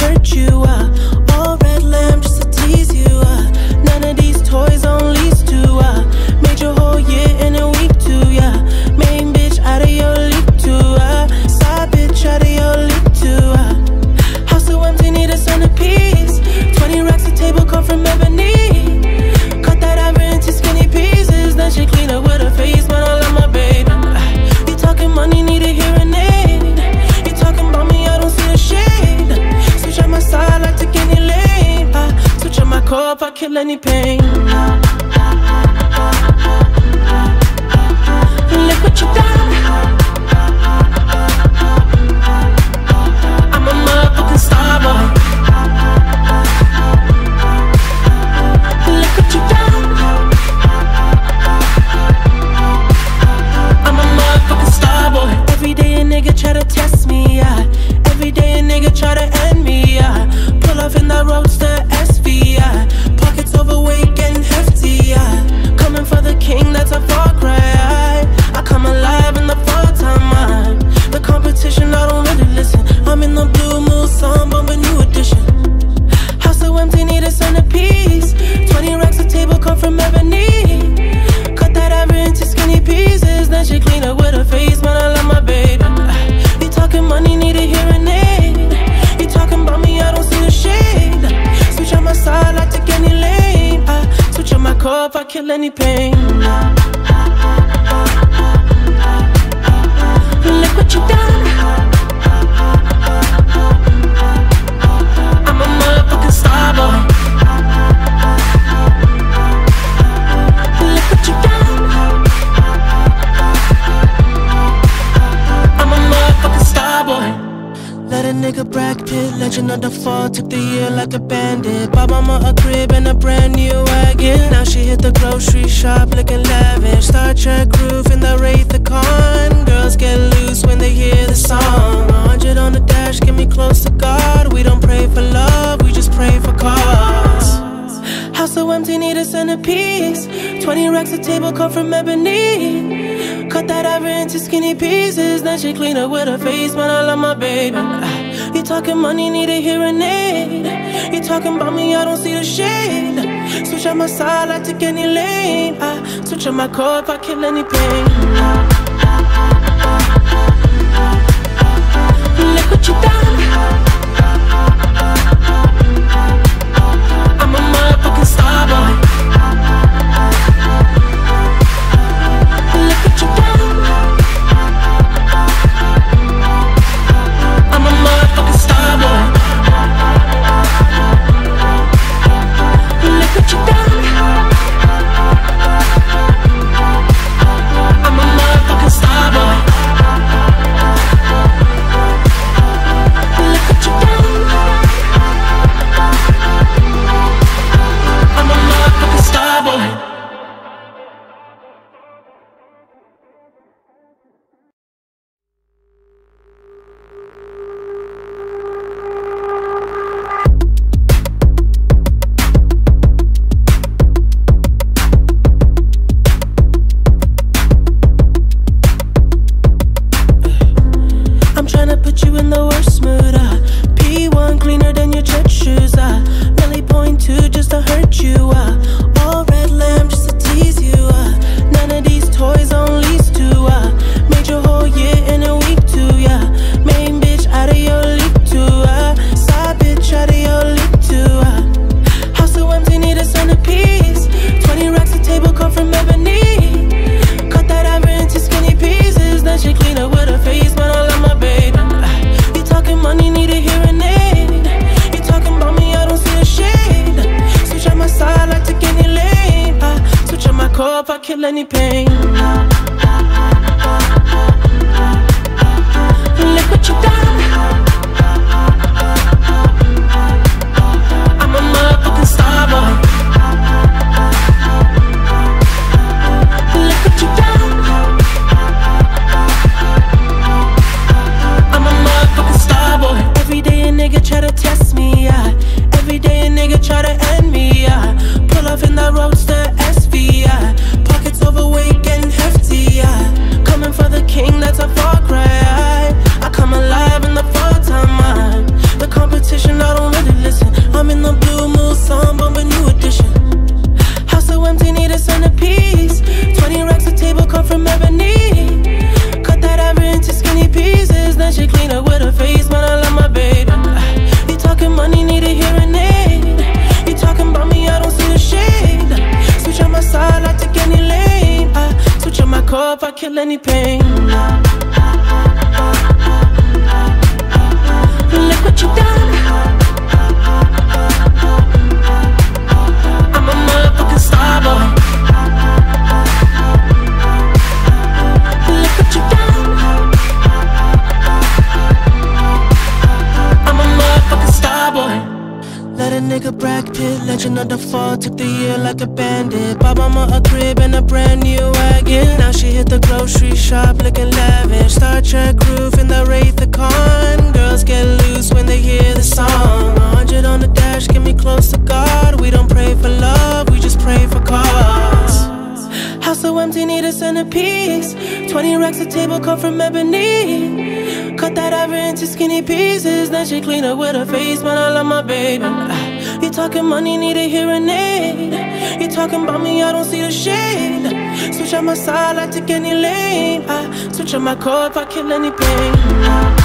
hurt you. I if I kill any pain. Look what you done. I'm a motherfucking star boy. Brad Pitt, legend of the fall, took the year like a bandit. Bought mama a crib and a brand new wagon. Now she hit the grocery shop looking lavish. Star Trek roof in the Wraith the Khan. Girls get loose when they hear the song. 100 on the dash, get me close to God. We don't pray for love, we just pray for cause. House so empty, need a centerpiece. 20 racks a table cut from ebony. Cut that ever into skinny pieces. Then she clean up with her face, man. I love my baby talking money, need a hearing aid. You talking about me, I don't see the shade. Switch out my side, I take any lane. I switch out my car if I kill any pain. I you are. Kill any pain. Look what you done. I'm a motherfucking star boy. Look what you done. I'm a motherfucking star boy. Let a nigga Pitt, legend of the fall, took the year like a bandit. Bought mama a crib and a brand new wagon. Now she hit the grocery shop looking lavish. Star Trek roof in the Wraith the Khan. Girls get loose when they hear the song. 100 on the dash, get me close to God. We don't pray for love, we just pray for cause. House so empty, need a centerpiece. 20 racks of table cut from ebony. Cut that ever into skinny pieces. Then she clean up with her face, man. I love my baby. Talking money, need a hearing aid. You talking about me, I don't see the shade. Switch on my side, I take any lane. I switch on my core if I kill any pain. Look